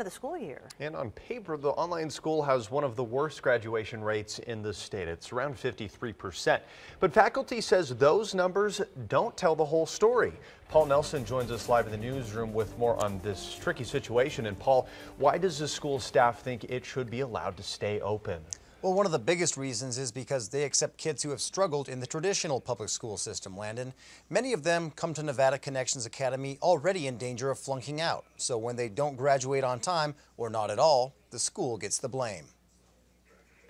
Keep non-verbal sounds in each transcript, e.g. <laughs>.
of the school year. And on paper, the online school has one of the worst graduation rates in the state. It's around 53%. But faculty says those numbers don't tell the whole story. Paul Nelson joins us live in the newsroom with more on this tricky situation. And Paul, why does the school staff think it should be allowed to stay open? Well, one of the biggest reasons is because they accept kids who have struggled in the traditional public school system, Landon. Many of them come to Nevada Connections Academy already in danger of flunking out. So when they don't graduate on time, or not at all, the school gets the blame.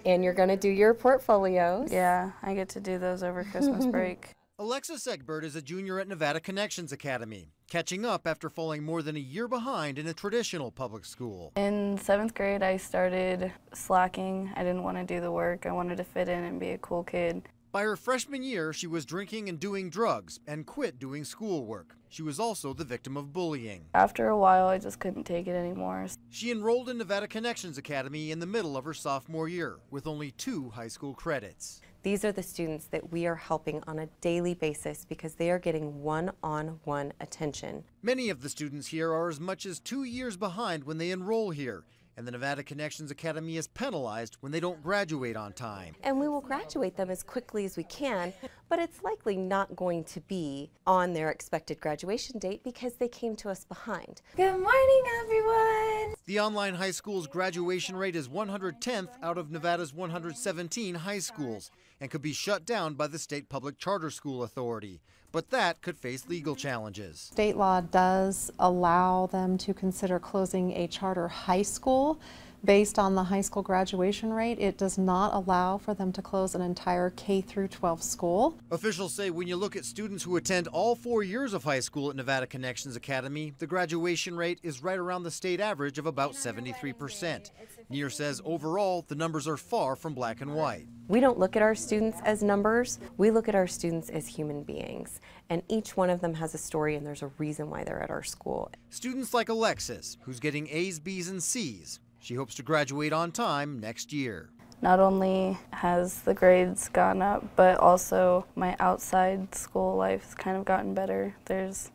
And you're going to do your portfolios. Yeah, I get to do those over Christmas <laughs> break. Alexis Egbert is a junior at Nevada Connections Academy, catching up after falling more than a year behind in a traditional public school. In seventh grade, I started slacking. I didn't want to do the work. I wanted to fit in and be a cool kid. By her freshman year, she was drinking and doing drugs and quit doing schoolwork. She was also the victim of bullying. After a while, I just couldn't take it anymore. She enrolled in Nevada Connections Academy in the middle of her sophomore year with only two high school credits. These are the students that we are helping on a daily basis because they are getting one-on-one -on -one attention. Many of the students here are as much as two years behind when they enroll here and the Nevada Connections Academy is penalized when they don't graduate on time. And we will graduate them as quickly as we can, but it's likely not going to be on their expected graduation date because they came to us behind. Good morning, everyone! The online high school's graduation rate is 110th out of Nevada's 117 high schools and could be shut down by the state public charter school authority. But that could face legal challenges. State law does allow them to consider closing a charter high school based on the high school graduation rate. It does not allow for them to close an entire K through 12 school. Officials say when you look at students who attend all four years of high school at Nevada Connections Academy, the graduation rate is right around the state average of about 73%. Neer says overall, the numbers are far from black and white. We don't look at our students as numbers, we look at our students as human beings. And each one of them has a story and there's a reason why they're at our school. Students like Alexis, who's getting A's, B's, and C's, she hopes to graduate on time next year. Not only has the grades gone up, but also my outside school life has kind of gotten better. There's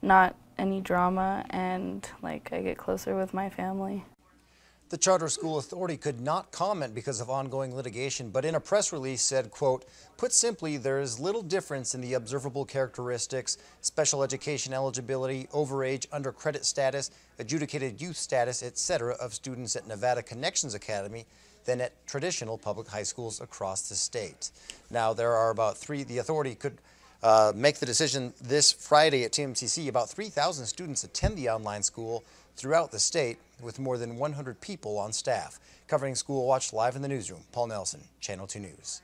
not any drama and like I get closer with my family. The Charter School Authority could not comment because of ongoing litigation, but in a press release said, quote, put simply, there is little difference in the observable characteristics, special education eligibility, overage, under credit status, adjudicated youth status, etc. of students at Nevada Connections Academy than at traditional public high schools across the state. Now, there are about three, the authority could uh, make the decision this Friday at TMCC. About 3,000 students attend the online school throughout the state with more than 100 people on staff. Covering School Watch live in the newsroom, Paul Nelson, Channel 2 News.